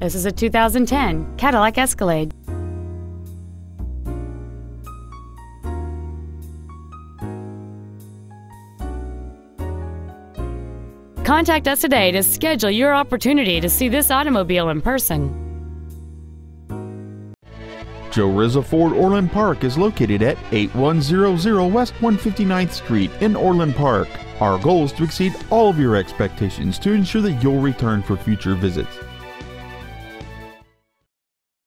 This is a 2010 Cadillac Escalade. Contact us today to schedule your opportunity to see this automobile in person. Joe Rizza Ford Orland Park is located at 8100 West 159th Street in Orland Park. Our goal is to exceed all of your expectations to ensure that you'll return for future visits.